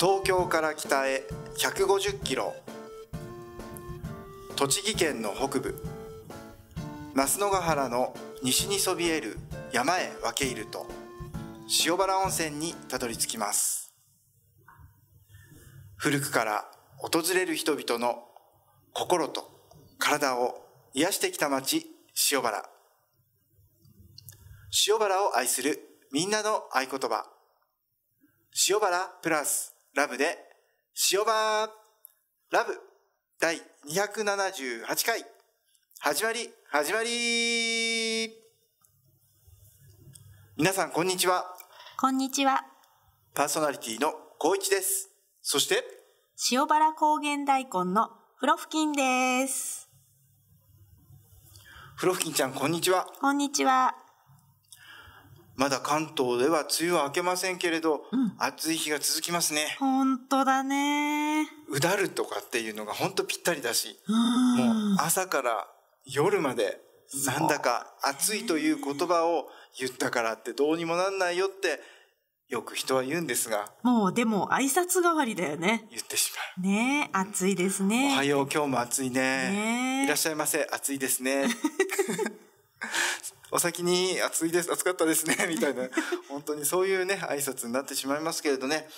東京から北へ150キロ。栃木県の北部。那須野ヶ原の西にそびえる山へ分け入ると塩原温泉にたどり着きます。古くから訪れる人々の心と体を癒してきた町塩原。塩原を愛するみんなの合言葉。塩原プラスラブで塩バーラブ。第278回。始まり始まり。皆さんこんにちは。こんにちは。パーソナリティの高一です。そして塩原高原大根のフロフキンです。フロフキンちゃんこんにちは。こんにちは。まだ関東では梅雨は明けませんけれど、暑い日が続きますねほんとだね。うだるとかっていうのが本当ぴったりだしうもんう朝から夜までなんだか暑いという言葉を言ったからってどうにもなんないよってよく人は言うんですがもうでも挨拶代わりだよね。言ってしねえ、暑いですまう。おはね。よう今日も暑いね。ねえいらっしゃいませ暑いですね。お先に暑いです。暑かったですね。みたいな。本当にそういうね挨拶になってしまいますけれどね。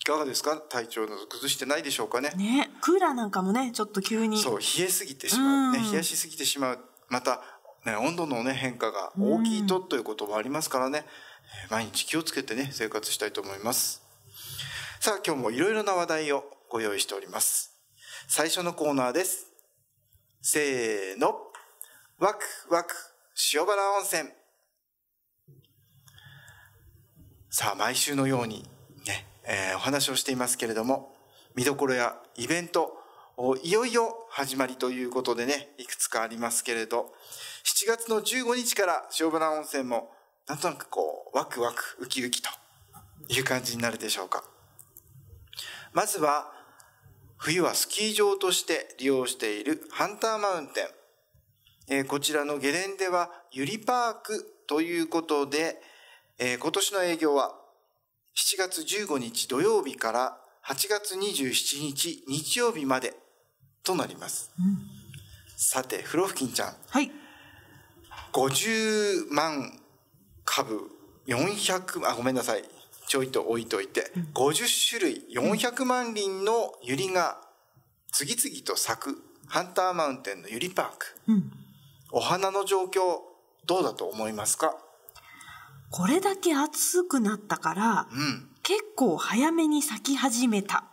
いかがですか？体調など崩してないでしょうかね。ね。クーラーなんかもね、ちょっと急に。そう冷えすぎてしまう、ね、うん。冷やしすぎてしまう。また、ね、温度の、ね、変化が大きいとということもありますからね、えー毎日気をつけてね生活したいと思います。さあ今日もいろいろな話題をご用意しております。最初のコーナーです。せーの。ワクワク塩原温泉。さあ毎週のようにね、えーお話をしていますけれども見どころやイベントおいよいよ始まりということでねいくつかありますけれど7月の15日から塩原温泉もなんとなくこうワクワクウキウキという感じになるでしょうか。まずは冬はスキー場として利用しているハンターマウンテン。えーこちらのゲレンデはユリパークということで、えー今年の営業は7月15日土曜日から8月27日日曜日までとなります。さて、フロフキンちゃん、はい。50万株、400、あ、ごめんなさい。ちょいと置いといて、50種類、400万輪のユリが次々と咲くハンターマウンテンのユリパーク。うん。お花の状況どうだと思いますか？これだけ暑くなったから、うん。結構早めに咲き始めた。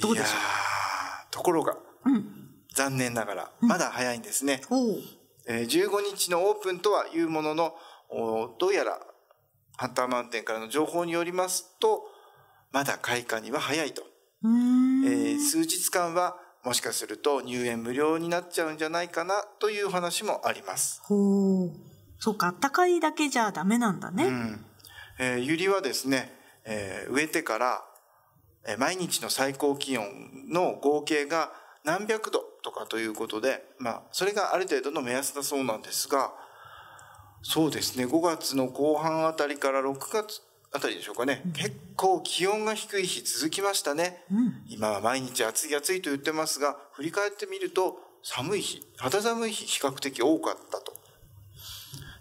どうでしょいやーところがううん。残念ながらまだ早いんですね。おう。えー15日のオープンとはいうものの、おどうやらハンターマウンテンからの情報によりますと、まだ開花には早いと。えー数日間はもしかすると入園無料になっちゃうんじゃないかなという話もあります。ほう。そうか、あったかいだけじゃダメなんだね。うんえー、ユリはですね、えー植えてから、えー毎日の最高気温の合計が何百度とかということで、まあ、それがある程度の目安だそうなんですが、そうですね、5月の後半あたりから6月あたりでしょうかね、結構気温が低い日続きましたね。うん。今は毎日暑い暑いと言ってますが、振り返ってみると寒い日、肌寒い日比較的多かったと。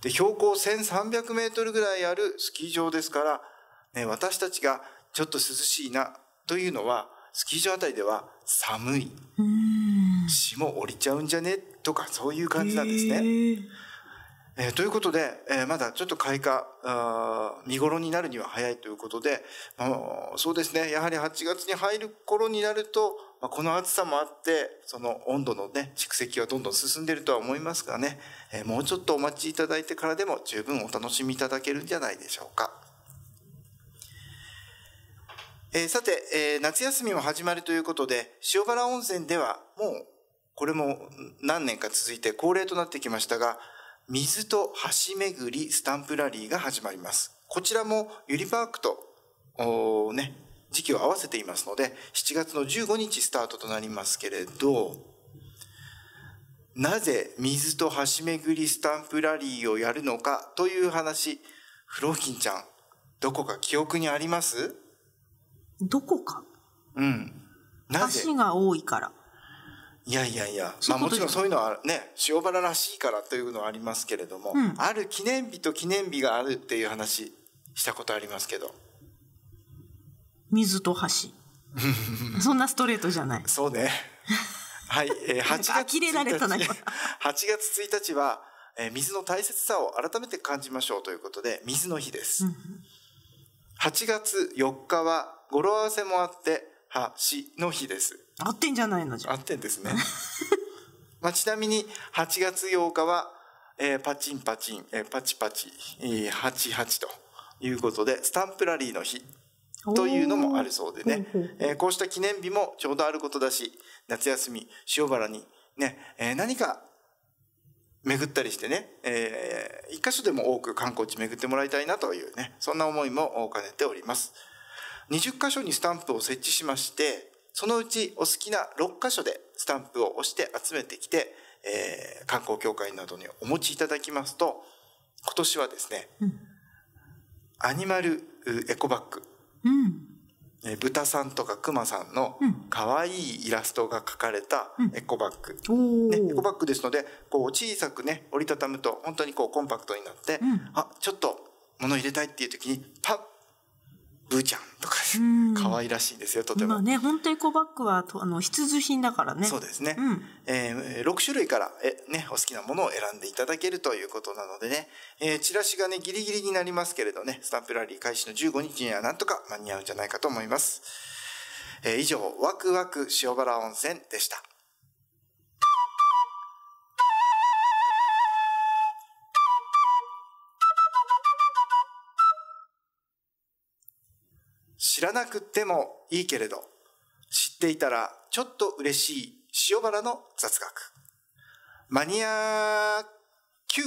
で、標高1300メートルぐらいあるスキー場ですから、ね、私たちがちょっと涼しいなというのは、スキー場あたりでは寒い。霜降りちゃうんじゃね？とかそういう感じなんですね。えーということで、えーまだちょっと開花あ見頃になるには早いということで、まあそうですねやはり8月に入る頃になると、まあ、この暑さもあってその温度のね蓄積はどんどん進んでいるとは思いますがね、えーもうちょっとお待ちいただいてからでも十分お楽しみいただけるんじゃないでしょうか。えーさて、えー夏休みも始まるということで塩原温泉ではもうこれも何年か続いて恒例となってきましたが水と橋巡りスタンプラリーが始まります。こちらもユリパークとね時期を合わせていますので7月の15日スタートとなりますけれどなぜ水と橋巡りスタンプラリーをやるのかという話。フローキンちゃんどこか記憶にあります？どこか？うん。なぜ？橋が多いから。いやいやいや、まあもちろんそういうのはね、塩原らしいからというのはありますけれども、うんある記念日と記念日があるっていう話したことありますけど、水と橋。そんなストレートじゃない。そうね。はい、えー、8月呆れられたな1日今8月1日は、えー水の大切さを改めて感じましょうということで、水の日です。8月4日は語呂合わせもあって、橋の日です。合ってんじゃないのじゃ合ってんですね。まあ、ちなみに8月8日は、えーパチンパチン、えーパチパチ、えー、88ということで、スタンプラリーの日というのもあるそうでねえーこうした記念日もちょうどあることだし、夏休み、塩原にね、えー何か巡ったりしてね、えー一箇所でも多く観光地巡ってもらいたいなというね、そんな思いも兼ねております。20箇所にスタンプを設置しまして、そのうちお好きな6箇所でスタンプを押して集めてきて、えー観光協会などにお持ちいただきますと、今年はですね、アニマルうエコバッグ、うん。えー豚さんとかクマさんの可愛いイラストが描かれたエコバッグ。おね、エコー。バッグですので、こう小さくね、折りたたむと本当にこうコンパクトになって、んあ、ちょっと物入れたいっていう時に、パッブーちゃんとか可愛らしいんですよ、とても。今ね、本当エコバッグはとあの必需品だからね。そうですね。うんえー6種類からえ、ね、お好きなものを選んでいただけるということなのでね、えーチラシがね、ギリギリになりますけれどね、スタンプラリー開始の15日にはなんとか間に合うんじゃないかと思います。えー以上、ワクワク塩原温泉でした。知らなくてもいいけれど、知っていたらちょっと嬉しい塩原の雑学。マニア Q!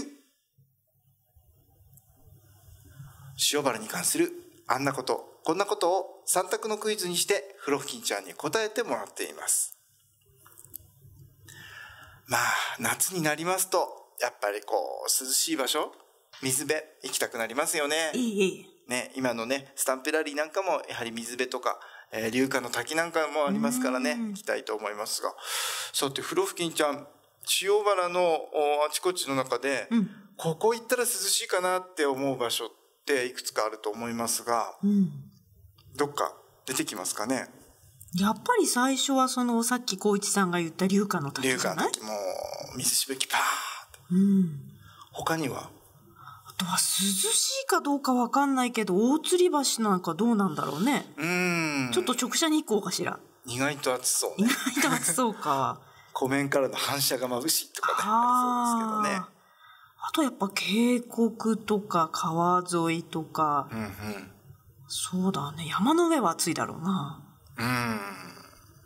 塩原に関するあんなこと、こんなことを3択のクイズにしてフロフキンちゃんに答えてもらっています。まあ、夏になりますと、やっぱりこう、涼しい場所、水辺行きたくなりますよね。いいいい。ね、今のね、スタンプラリーなんかも、やはり水辺とか、えー、流下の滝なんかもありますからね、行きたいと思いますが。さて、フロフキンちゃん、塩原のおあちこちの中で、ここ行ったら涼しいかなって思う場所っていくつかあると思いますが、うん。どっか出てきますかね？やっぱり最初はそのさっき光一さんが言った龍華の滝流じゃない？下の滝もう、水しぶきパーって。うん。他には？あとは涼しいかどうかわかんないけど、大吊り橋なんかどうなんだろうね。うーん。ちょっと直射日光かしら。意外と暑そう意ね。外と暑そうか。湖面からの反射が眩しいとかね、あそうですけどね。あとやっぱ渓谷とか川沿いとか、うんうん。そうだね。山の上は暑いだろうな。うん。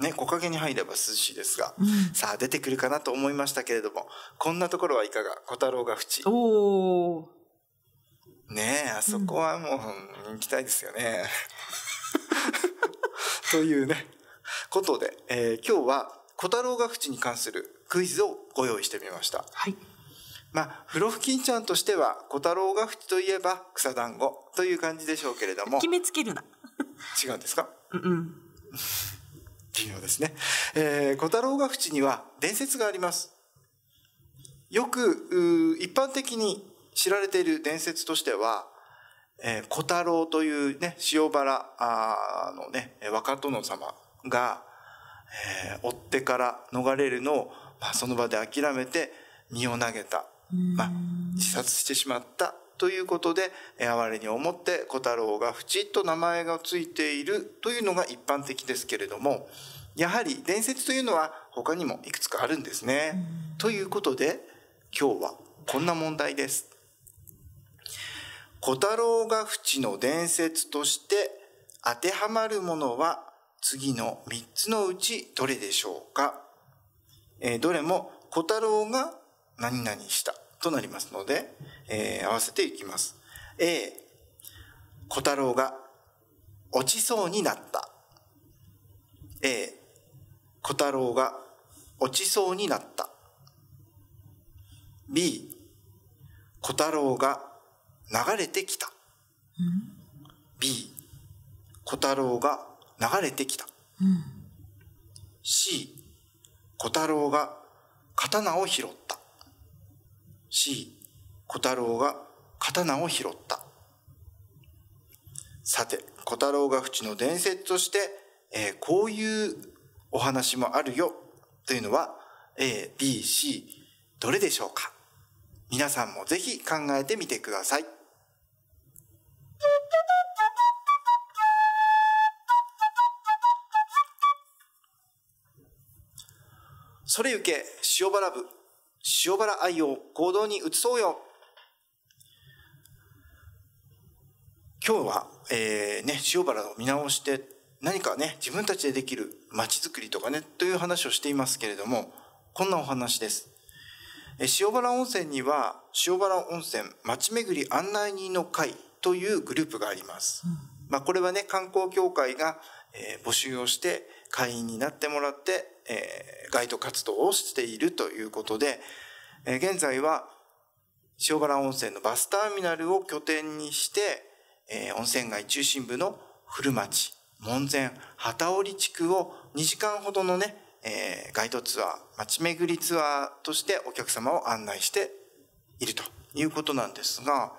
ね、木陰に入れば涼しいですが、さあ出てくるかなと思いましたけれども、こんなところはいかが？小太郎が淵。おー。ねえ、あそこはもう行きたいですよね。というね、ことで、えー今日は小太郎が淵に関するクイズをご用意してみました。はい。まあ、フロフキンちゃんとしては、小太郎が淵といえば草団子という感じでしょうけれども、決めつけるな。違うんですか？うんうん。微妙ですね。えー、小太郎が淵には伝説があります。よく、一般的に知られている伝説としては、えー小太郎というね、塩原あーのね、若殿様が、えー追ってから逃れるのを、まあ、その場で諦めて身を投げた。まあ、自殺してしまったということで、えー哀れに思って小太郎が淵と名前がついているというのが一般的ですけれども、やはり伝説というのは他にもいくつかあるんですね。ということで、今日はこんな問題です。小太郎が淵の伝説として当てはまるものは次の3つのうちどれでしょうか、えーどれも小太郎が何々したとなりますので、えー合わせていきます。A、小太郎が落ちそうになった。A、小太郎が落ちそうになった。B、小太郎が流れてきた。B、小太郎が流れてきた。うん。C 小太郎が刀を拾った。C 小太郎が刀を拾った。さて小太郎が淵の伝説として、えーこういうお話もあるよ。というのは ABC どれでしょうか。皆さんもぜひ考えてみてくださいそれゆけ塩原部塩原愛を行動に移そうよ。今日は、えーね、塩原を見直して何かね自分たちでできる街づくりとかねという話をしていますけれどもこんなお話です。えー塩原温泉には塩原温泉街巡り案内人の会というグループがあります、まあ、これはね観光協会が、えー募集をして会員になってもらって、えーガイド活動をしているということで、えー現在は塩原温泉のバスターミナルを拠点にして、えー温泉街中心部の古町門前旗織地区を2時間ほどのね、えーガイドツアー街巡りツアーとしてお客様を案内しているということなんですが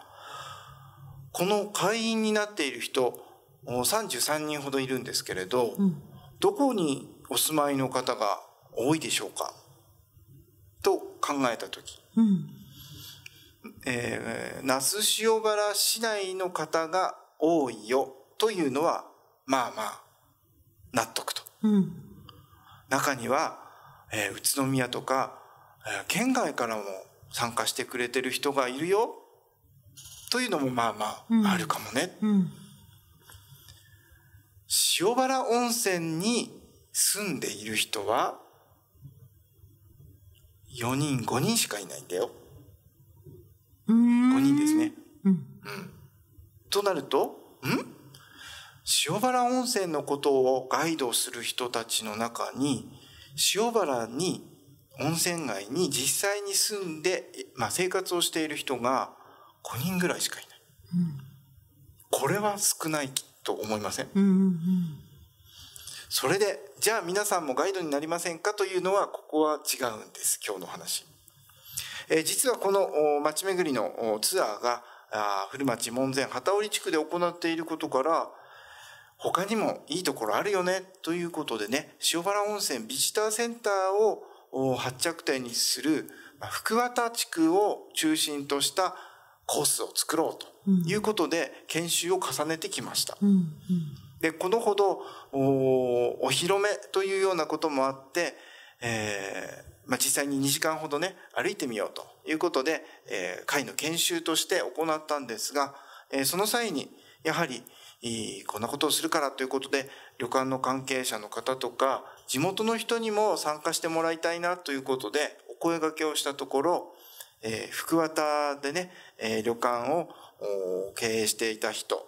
この会員になっている人お33人ほどいるんですけれど、うん。どこにお住まいの方が多いでしょうか？と考えた時。うん。えー那須塩原市内の方が多いよ。というのはまあまあ納得と。うん。中には、えー宇都宮とか、えー県外からも参加してくれてる人がいるよというのもまあまうんああるかもね、うん。塩原温泉に住んでいる人は4人5人しかいないんだよ。うん。5人ですね。うん。となるとん？塩原温泉のことをガイドする人たちの中に塩原に温泉街に実際に住んで、まあ、生活をしている人が5人ぐらいしかいない。これは少ないと思いません？うんうんそれでじゃあ皆さんもガイドになりませんかというのはここは違うんです今日の話、えー実はこのお町巡りのおツアーがあー古町門前旗織地区で行っていることから他にもいいところあるよねということでね塩原温泉ビジターセンターをお発着点にするまあ福綿地区を中心としたコースを作ろうということで研修を重ねてきました。でこのほどおお披露目というようなこともあって、えーまあ、実際に2時間ほどね歩いてみようということで、えー会の研修として行ったんですが、えーその際にやはりこんなことをするからということで旅館の関係者の方とか地元の人にも参加してもらいたいなということでお声掛けをしたところ、えー福綿でね、えー旅館を経営していた人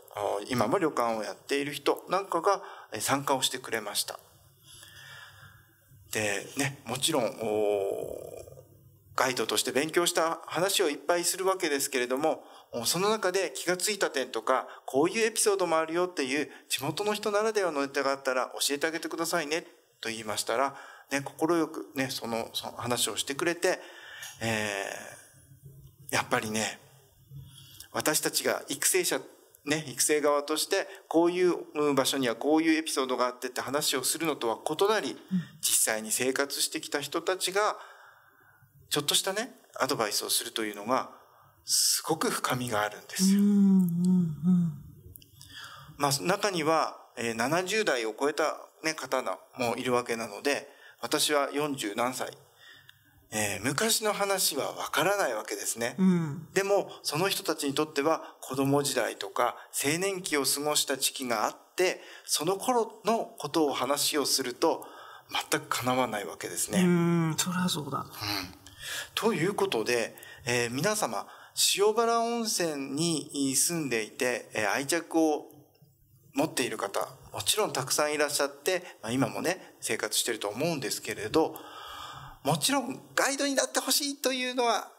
今も旅館をやっている人なんかが参加をしてくれました。でねもちろんガイドとして勉強した話をいっぱいするわけですけれどもその中で気がついた点とかこういうエピソードもあるよっていう地元の人ならではのネタがあったら教えてあげてくださいねと言いましたらね快くねそのその話をしてくれて、えーやっぱりね私たちが育成者ね、育成側としてこういううん場所にはこういうエピソードがあってって話をするのとは異なり、実際に生活してきた人たちがちょっとしたねアドバイスをするというのがすごく深みがあるんですよ。まあ、中には、えー70代を超えた、ね、方なもいるわけなので私は40何歳、えー昔の話はわからないわけですね。うんでもその人たちにとっては子供時代とか青年期を過ごした時期があってその頃のことを話をすると全くかなわないわけですね。うんそりゃそうだということで、えー皆様塩原温泉に住んでいて、えー愛着を持っている方もちろんたくさんいらっしゃって、まあ、今もね生活してると思うんですけれどもちろんガイドになってほしいというのは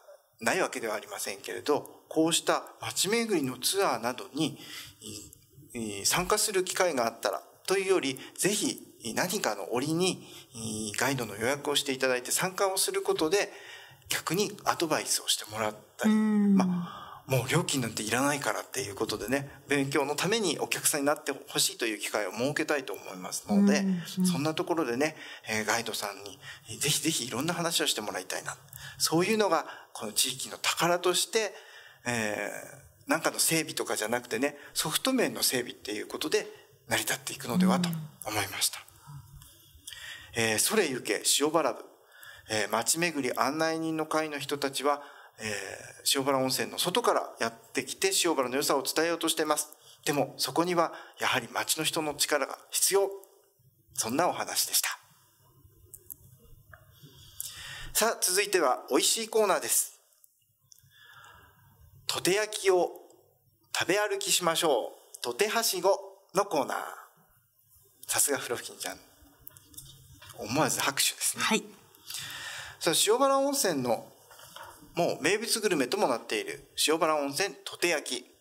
ないわけではありませんけれどこうした街巡りのツアーなどに参加する機会があったらというよりぜひ何かの折にガイドの予約をしていただいて参加をすることで逆にアドバイスをしてもらったり、まあもう料金なんていらないからっていうことでね勉強のためにお客さんになってほしいという機会を設けたいと思いますので、そんなところでね、えガイドさんにぜひぜひいろんな話をしてもらいたいなそういうのがこの地域の宝として、えー、なんかの整備とかじゃなくてねソフト面の整備っていうことで成り立っていくのではと思いました。えー、それゆけ塩原部、えー、町巡り案内人の会の人たちは、えー、塩原温泉の外からやってきて塩原の良さを伝えようとしています。でもそこにはやはり町の人の力が必要。そんなお話でした。さあ、続いては美味しいコーナーです。とて焼きを食べ歩きしましょう。とてはしごのコーナー。さすがフロフキンちゃん。思わず拍手ですね。はい。さあ、塩原温泉のもう名物グルメともなっている塩原温泉とて焼き。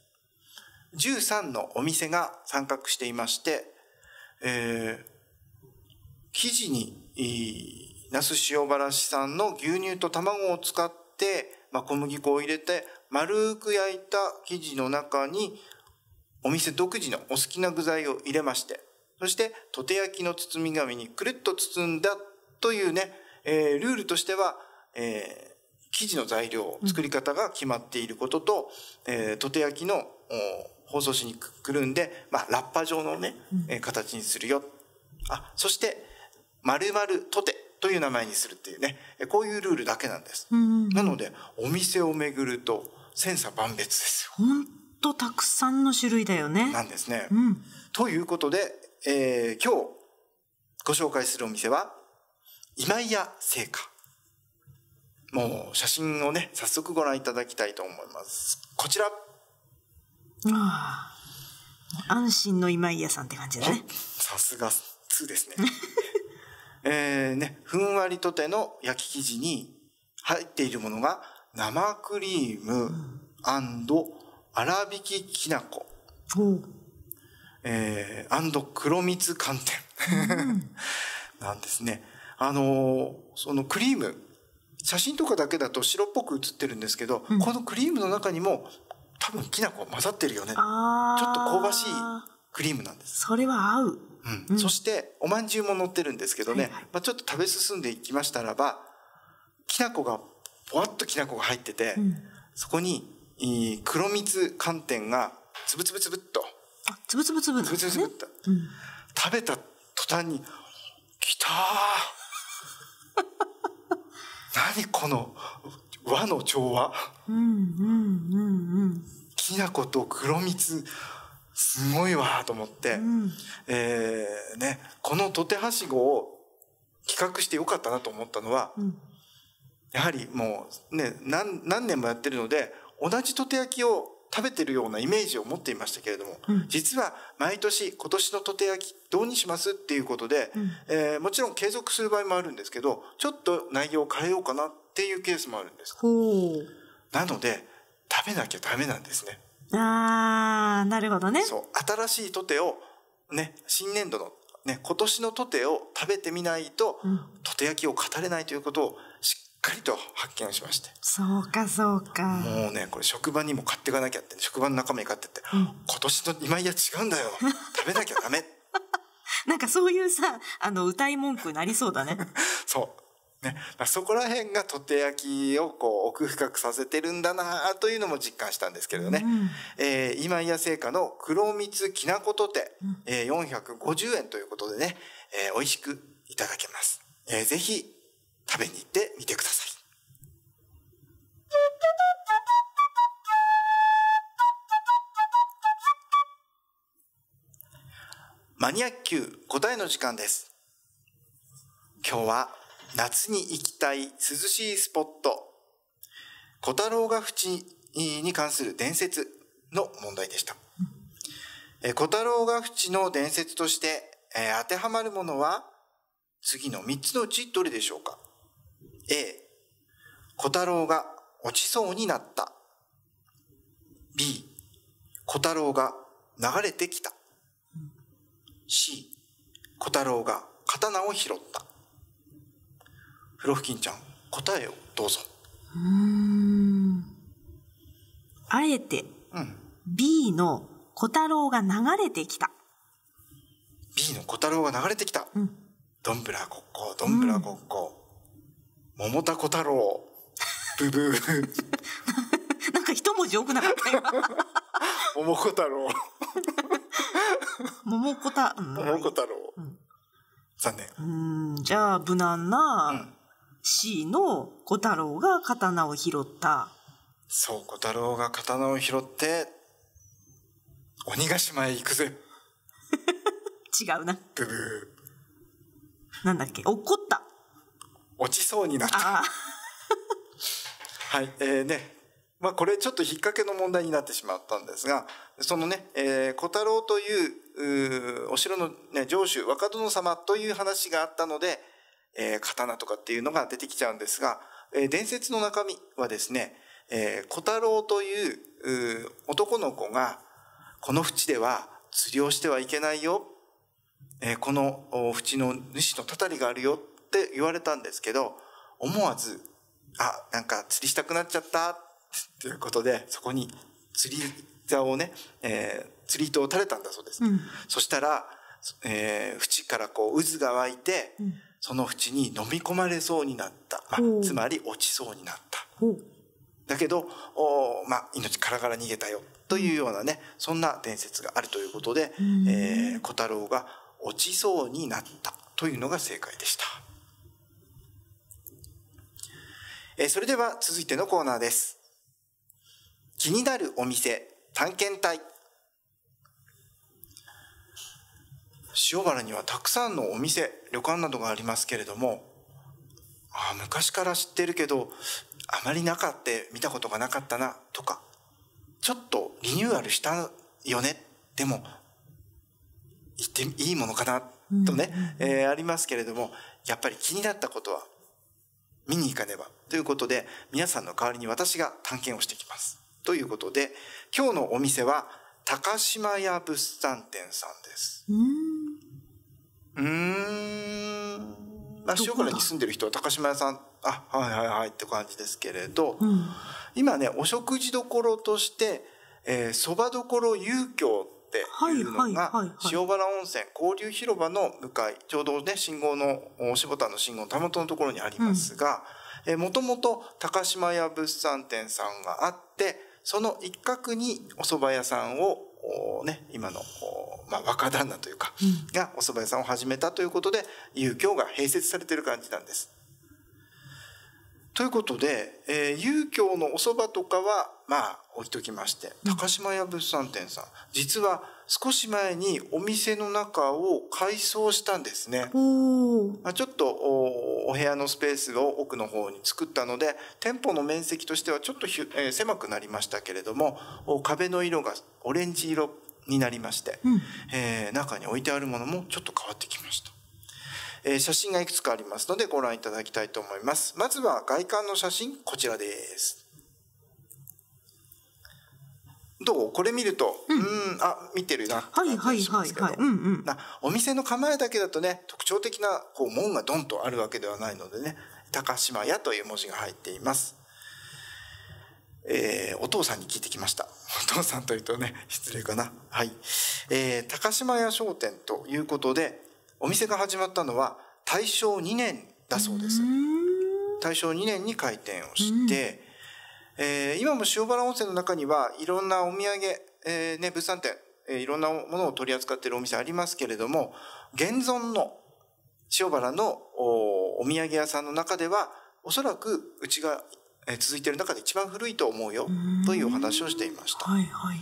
13のお店が参画していまして、えー、生地に、那須塩原市産の牛乳と卵を使って、まあ、小麦粉を入れて丸く焼いた生地の中にお店独自のお好きな具材を入れまして、そしてとて焼きの包み紙にくるっと包んだというね、えー、ルールとしては、えー、生地の材料、作り方が決まっていることと、うん、えー、とて焼きの包装紙にくるんで、まあ、ラッパ状のね、うん、形にするよ。あ、そして、丸々とてという名前にするっていうね、こういうルールだけなんです。うん、なので、お店を巡ると、千差万別ですよ。本当たくさんの種類だよね。なんですね。うん、ということで、えー、今日ご紹介するお店は、今井屋製菓。もう写真をね、早速ご覧いただきたいと思います。こちら。ああ。安心の今井屋さんって感じだね。さすが2ですね。えーね、ふんわりとての焼き生地に入っているものが生クリーム粗挽ききな粉。えー、黒蜜寒天。なんですね。あのー、そのクリーム、写真とかだけだと白っぽく写ってるんですけど、うん、このクリームの中にも多分きな粉混ざってるよね。ちょっと香ばしいクリームなんです。それは合う。うん。うん、そして、おまんじゅうも乗ってるんですけどね、はいはい、まあちょっと食べ進んでいきましたらば、きな粉が、ぽわっときな粉が入ってて、うん、そこに、黒蜜寒天が、つぶつぶつぶっと。あ、つぶつぶつぶ、ね、つぶつぶつぶっと。うん、食べた途端に、きたー何この和の調和？うんうんうんうん。きな粉と黒蜜、すごいわと思って、うん、えー、ね、このとてはしごを企画してよかったなと思ったのは、うん、やはりもうね、何、何年もやってるので、同じとて焼きを食べてるようなイメージを持っていましたけれども、うん、実は毎年今年のとて焼きどうにしますっていうことで、うん、えー、もちろん継続する場合もあるんですけど、ちょっと内容を変えようかなっていうケースもあるんです。なので、食べなきゃダメなんですね。あー、なるほどね。そう。新しいとてを、ね、新年度の、ね、今年のとてを食べてみないと、うん、とて焼きを語れないということをかりと発見しまして。そうか、そうか。もうね、これ職場にも買っていかなきゃって、職場の仲間に買ってって、うん、今年の今井屋違うんだよ。食べなきゃダメ。なんかそういうさ、あの、歌い文句になりそうだね。そう。ね、そこら辺がとて焼きをこう奥深くさせてるんだなというのも実感したんですけれどね、うん、えー、今井屋製菓の黒蜜きな粉とて、うん、えー、450円ということでね、えー、美味しくいただけます、えー、ぜひ食べに行ってみてください。マニアッキュー答えの時間です。今日は夏に行きたい涼しいスポット、小太郎が淵に関する伝説の問題でした。小太郎が淵の伝説として、えー、当てはまるものは次の3つのうちどれでしょうか？?A、小太郎が落ちそうになった。B、小太郎が流れてきた。C、小太郎が刀を拾った。ふろふきんちゃん、答えをどうぞ。うーん。あえてうん。B の小太郎が流れてきた。B の小太郎が流れてきた。うん。どんぶらごっこ、どんぶらごっこ。桃田小太郎。ブブー。なんか一文字多くなかった今。桃小太郎。桃子た、うん桃小太郎。ん残念。うーん、じゃあ無難な、うん C の小太郎が刀を拾った。そう、小太郎が刀を拾って、鬼ヶ島へ行くぜ。違うな。ブブー。なんだっけ？怒った。落ちそうになった。はい、えー、ね。まあこれちょっと引っ掛けの問題になってしまったんですが、そのね、えー小太郎という、うーお城のね、城主、若殿様という話があったので、えー刀とかっていうのが出てきちゃうんですが、えー伝説の中身はですね、えー小太郎といううー男の子が、この淵では釣りをしてはいけないよ。えーこのお淵の主のたたりがあるよって言われたんですけど、思わず、あ、なんか釣りしたくなっちゃったっていうことで、そこに釣り竿をね、えー釣り糸を垂れたんだそうです。うん。そしたら、えー縁からこう渦が湧いて、うんその縁に飲み込まれそうになった。まあつまり落ちそうになった。だけど、おまあ、命からがら逃げたよというようなね、そんな伝説があるということで、うんえー小太郎が落ちそうになったというのが正解でした。えーそれでは続いてのコーナーです。気になるお店探検隊。塩原にはたくさんのお店、旅館などがありますけれども、ああ昔から知ってるけどあまりなかって見たことがなかったなとかちょっとリニューアルしたよねでも行っていいものかなとね、えーありますけれどもやっぱり気になったことは見に行かねば。ということで皆さんの代わりに私が探検をしてきます。ということで今日のお店は高島屋物産展さんです。うーん。まあ、塩原に住んでる人は高島屋さん、あ、はいはいはいって感じですけれど、うん。今ね、お食事どころとして、えー、蕎麦どころ遊興っていうのが塩原温泉交流広場の向かい、ちょうどね、信号の、押しボタンの信号のたもとのところにありますが、えー、もともと高島屋物産展さんがあって、その一角にお蕎麦屋さんを、おね、今の、おまあ、若旦那というか、がお蕎麦屋さんを始めたということで、遊興が併設されている感じなんです。ということで、えー、遊興のお蕎麦とかは、まあ、置いときまして、高島屋物産展さん、実は少し前にお店の中を改装したんですね。まあ、ちょっとおお部屋のスペースを奥の方に作ったので店舗の面積としてはちょっとひゅ、えー狭くなりましたけれどもお壁の色がオレンジ色になりまして、うん。えー中に置いてあるものもちょっと変わってきました、えー写真がいくつかありますのでご覧いただきたいと思います。まずは外観の写真こちらですどう？これ見ると。うん。あ見てるな。はいはいはいはい。うんうん。なお店の構えだけだとね特徴的なこう門がドンとあるわけではないのでね高島屋という文字が入っています、えーお父さんに聞いてきました。お父さんというとね失礼かな。はい、えー高島屋商店ということでお店が始まったのは大正2年だそうです。大正2年に開店をして、えー今も塩原温泉の中にはいろんなお土産、えーね、物産展、えーいろんなものを取り扱っているお店ありますけれども現存の塩原のおお土産屋さんの中ではおそらくうちが、えー続いている中で一番古いと思うよというお話をしていました。はいはい。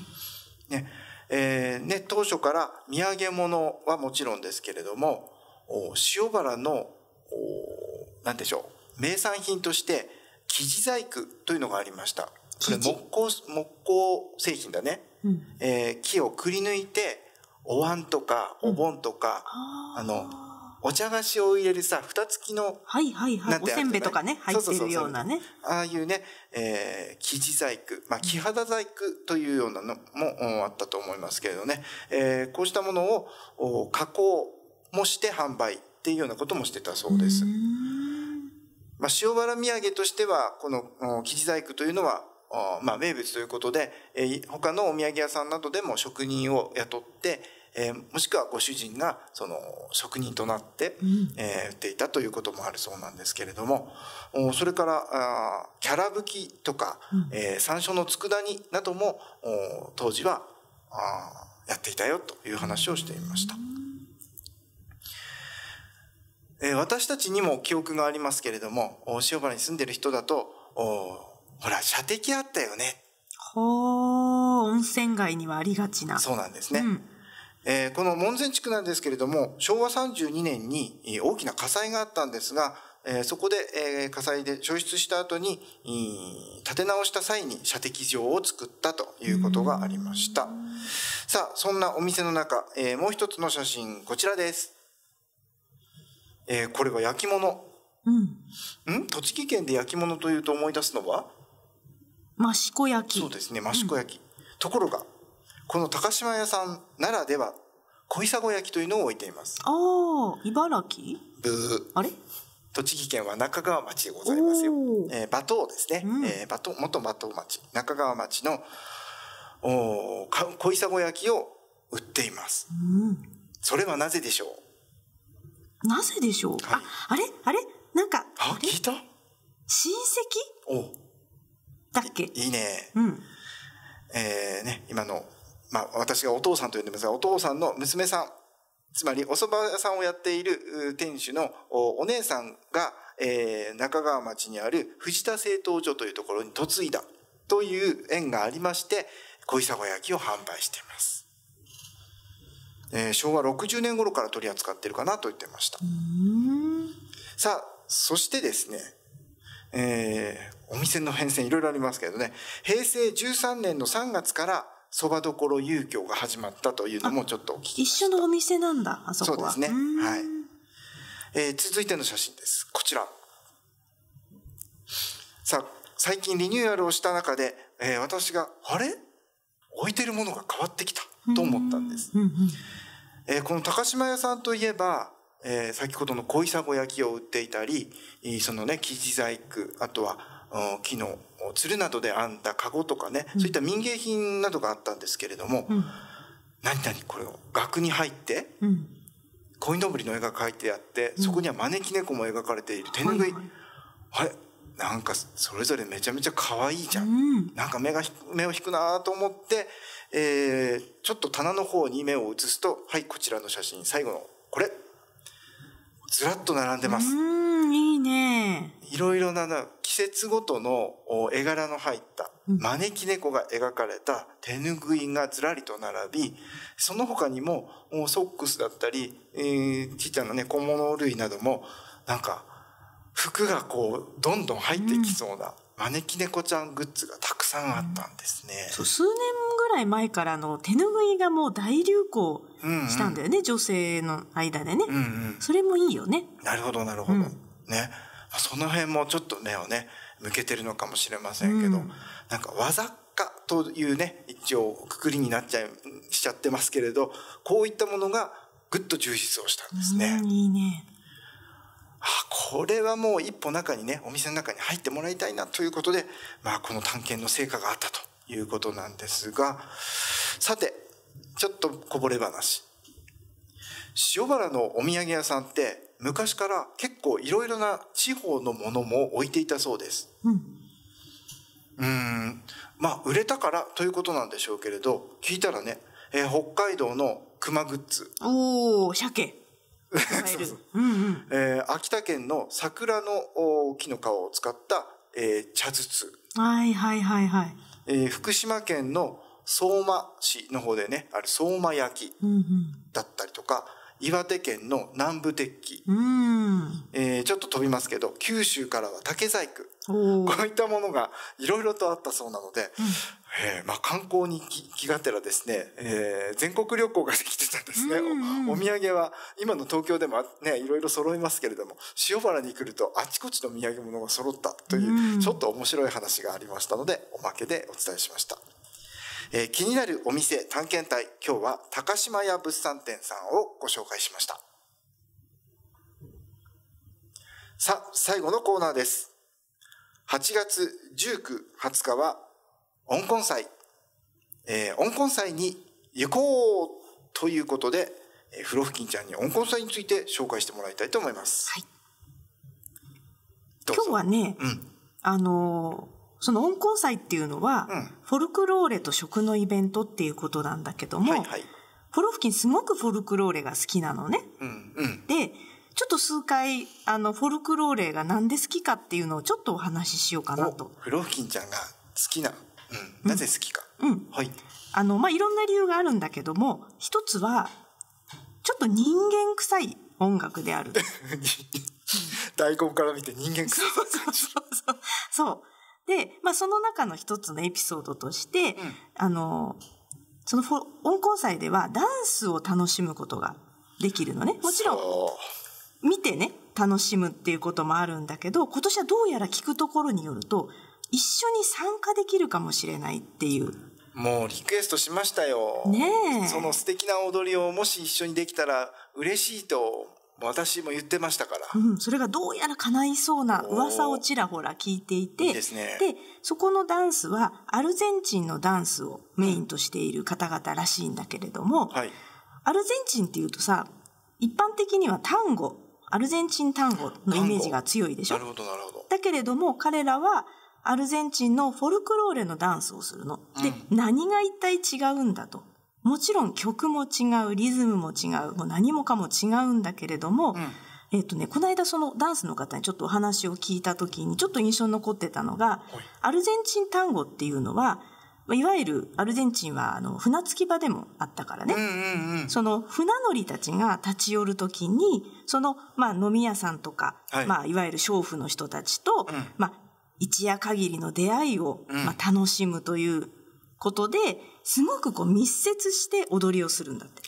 ねえーね、当初から土産物はもちろんですけれどもお塩原のおなんでしょう名産品として生地細工というのがありました。それ木工木工製品だね、うん。えー木をくり抜いてお椀とかお盆とか、あー。あのお茶菓子を入れるさ蓋付きのはいはいはない？おせんべいとかね、入ってるようなね。ああいうね、えー、生地細工、まあ、木肌細工というようなのもうんあったと思いますけれどね、えーこうしたものをお加工もして販売っていうようなこともしてたそうです。まあ、塩原土産としては、このうん生地細工というのは、あまあ、名物ということで、えー他のお土産屋さんなどでも職人を雇って、えーもしくはご主人がその職人となって、えー売っていたということもあるそうなんですけれども、おそれから、あーキャラ吹きとか、えー山椒の佃煮なども、お当時はあーやっていたよという話をしていました。えー私たちにも記憶がありますけれども、お塩原に住んでる人だと、おほら、射的あったよね。ほー、温泉街にはありがちな。そうなんですね。うんえーこの門前地区なんですけれども、昭和32年にえー大きな火災があったんですが、えーそこで、えー火災で焼失した後に、建て直した際に射的場を作ったということがありました。さあ、そんなお店の中、えーもう一つの写真、こちらです。えーこれは焼き物。うん。ん？栃木県で焼き物というと思い出すのは？益子焼き。そうですね、益子焼き。ところが、この高島屋さんならでは、小砂焼きというのを置いています。ああ、茨城？ブー。あれ？栃木県は中川町でございますよえー、馬東ですね。うんえー、馬東、元馬東町、中川町の、お小砂焼きを売っています。うん。それはなぜでしょう？なぜでしょう、はい。あ、あれ？あれ？なんか、あ、聞いた？親戚？おだっけ？いいね。うん。えーね、今の、まあ、私がお父さんと呼んでますが、お父さんの娘さん、つまりお蕎麦屋さんをやっているう店主のおお姉さんが、えー中川町にある藤田製陶所というところに嫁いだという縁がありまして、小砂焼きを販売しています。えー昭和60年頃から取り扱ってるかなと言ってました。うん。さあ、そしてですね、えーお店の変遷いろいろありますけどね、平成13年の3月から蕎麦処遊興が始まったというのもちょっとお聞き一緒のお店なんだ、あそこは。そうですねんはいえー続いての写真です。こちら。さあ、最近リニューアルをした中で、えー私が、あれ？置いてるものが変わってきたと思ったんです。えーこの高島屋さんといえば、えー先ほどの小砂焼きを売っていたり、えーそのね、生地細工、あとは、うん木のつるなどで編んだカゴとかね、そういった民芸品などがあったんですけれども、うん。何々これを額に入って、うん。鯉のぼりの絵が描いてあって、そこには招き猫も描かれている手ぬぐい。はいはいあれなんかそれぞれめちゃめちゃ可愛いじゃん。うん。なんか目がひ目を引くなと思って、えーちょっと棚の方に目を移すと、はい、こちらの写真、最後の、これ。ずらっと並んでます。うん、いいね。いろいろなな季節ごとのお絵柄の入った招き猫が描かれた手ぬぐいがずらりと並び、その他にもおソックスだったり、えーちっちゃなね小物類なども、なんか服がこうどんどん入ってきそうな招き猫ちゃんグッズがたくさんあったんですね。そう数年ぐらい前からの手ぬぐいがもう大流行したんだよね、女性の間でね。うんうん。それもいいよね。なるほどなるほど。うんね。まあその辺もちょっと目をね、向けてるのかもしれませんけど、うんなんか技家というね、一応くくりになっちゃい、しちゃってますけれど、こういったものがぐっと充実をしたんですね。うん、いいね。あ、これはもう一歩中にね、お店の中に入ってもらいたいなということで、まあこの探検の成果があったということなんですが、さて、ちょっとこぼれ話。塩原のお土産屋さんって昔から結構いろいろな地方のものも置いていたそうです。うん。うーん、まあ売れたからということなんでしょうけれど、聞いたらね、えー北海道の熊グッズ、おー、鮭。そうそううんうん。えー秋田県の桜のお木の皮を使った、えー茶筒、はいはいはいはい。えー福島県の相馬市の方でね、ある相馬焼きうんだったりとか、岩手県の南部鉄器、うん。うん。えーちょっと飛びますけど、九州からは竹細工。こういったものがいろいろとあったそうなので、えーまあ観光に気気がてらですね、えー全国旅行ができてたんですね。うんうんおお土産は今の東京でもね、いろいろ揃いますけれども、塩原に来るとあちこちの土産物が揃ったという、うんちょっと面白い話がありましたので、おまけでお伝えしました。えー気になるお店探検隊、今日は高島屋物産展さんをご紹介しました。さあ、最後のコーナーです。8月19、20日は、温根祭。えー、温根祭に行こうということで、えー、フロフキンちゃんに温根祭について紹介してもらいたいと思います。はい。今日はね、うん。あのーその温根祭っていうのは、うんフォルクローレと食のイベントっていうことなんだけども、はいはい。フォロフキンすごくフォルクローレが好きなのね。うん、うん。で、ちょっと数回、あの、フォルクローレがなんで好きかっていうのをちょっとお話ししようかなと。おフロフキンちゃんが好きな、うん、なぜ好きか。うん。はい。あの、まあ、いろんな理由があるんだけども、一つは、ちょっと人間臭い音楽である。大根から見て人間臭いそうそうそう。そう。で、まあ、その中の一つのエピソードとして、うんあの、その音根祭ではダンスを楽しむことができるのね。もちろん、そ見てね、楽しむっていうこともあるんだけど、今年はどうやら聞くところによると、一緒に参加できるかもしれないっていう。うもうリクエストしましたよ。ねえ。その素敵な踊りをもし一緒にできたら嬉しいと私も言ってましたから。うん、それがどうやら叶いそうな噂をちらほら聞いていて、いいですねで、そこのダンスはアルゼンチンのダンスをメインとしている方々らしいんだけれども、はい。アルゼンチンっていうとさ、一般的にはタンゴ、アルゼンチンタンゴのイメージが強いでしょ？なるほどなるほど。だけれども彼らはアルゼンチンのフォルクローレのダンスをするの。で、何が一体違うんだと。もちろん曲も違う、リズムも違う、もう何もかも違うんだけれども、えっ、とね、この間そのダンスの方にちょっとお話を聞いた時にちょっと印象に残ってたのが、アルゼンチン単語っていうのは、いわゆるアルゼンチンはあの船着き場でもあったからね。うんうんうん。その船乗りたちが立ち寄るときに、その、まあ、飲み屋さんとか、はいまあ、いわゆる娼婦の人たちと、うんまあ、一夜限りの出会いを、うんまあ、楽しむということで、すごくこう密接して踊りをするんだって。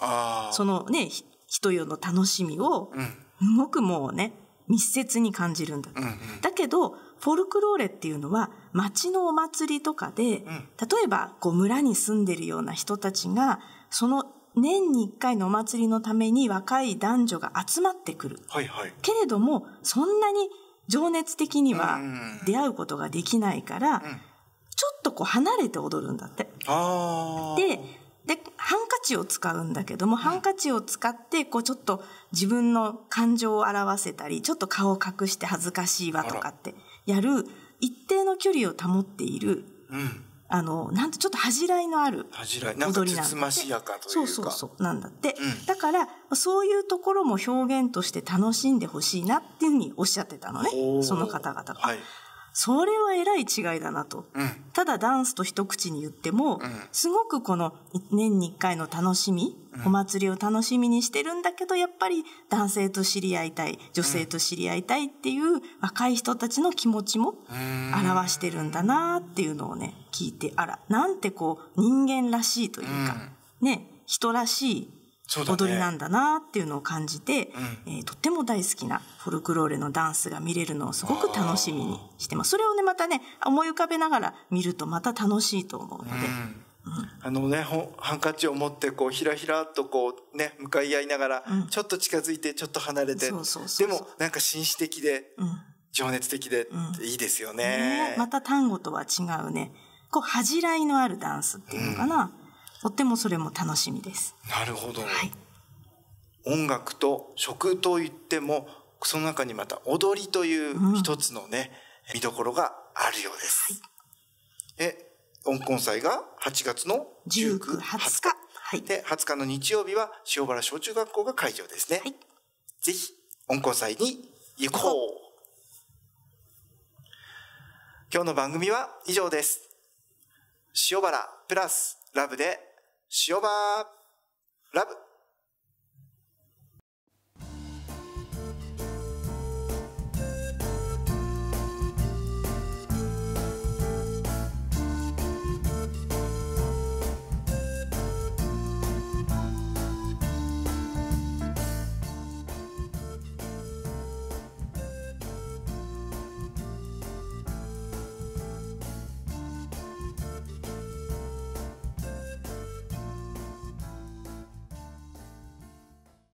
そのね、ひ人よの楽しみを、うん。すごくもうね、密接に感じるんだって。うんうん。だけど、フォルクローレっていうのは町のお祭りとかで、例えばこう村に住んでるような人たちが、その年に一回のお祭りのために若い男女が集まってくる。はいはい。けれども、そんなに情熱的にはうん。出会うことができないから、ちょっとこう離れて踊るんだって。で、で、ハンカチを使うんだけども、ハンカチを使って、こうちょっと自分の感情を表せたり、ちょっと顔を隠して恥ずかしいわとかってやる、一定の距離を保っている、うん。あの、なんとちょっと恥じらいのある恥じらい。なんか踊りなんだってつつましやかというか。そうそうそう、なんだって。うんだから、そういうところも表現として楽しんでほしいなっていうふうにおっしゃってたのねその方々が。はい。それは偉い違いだなと。うん。ただダンスと一口に言っても、んすごくこの年に一回の楽しみ、お祭りを楽しみにしてるんだけど、やっぱり男性と知り合いたい、女性と知り合いたいっていう若い人たちの気持ちもうん。表してるんだなっていうのをね、聞いて、あら、なんてこう人間らしいというか、ね、人らしい踊りなんだなっていうのを感じて、えーとっても大好きなフォルクローレのダンスが見れるのをすごく楽しみにしてます。それをね、またね、思い浮かべながら見るとまた楽しいと思うので、あのね、ほハンカチを持ってこうひらひらっとこうね向かい合いながら、ちょっと近づいてちょっと離れて。でもなんか紳士的で、情熱的で、いいですよね。ね。また単語とは違うね、こう恥じらいのあるダンスっていうのかな。とってもそれも楽しみです。なるほど、はい。音楽と食といってもその中にまた踊りという一つのね、見どころがあるようです、え音根祭が8月の19、19、20日。はい。で20日の日曜日は塩原小中学校が会場ですね、はい。ぜひ音根祭に行こう。今日の番組は以上です。塩原プラスラブで塩バーラブ。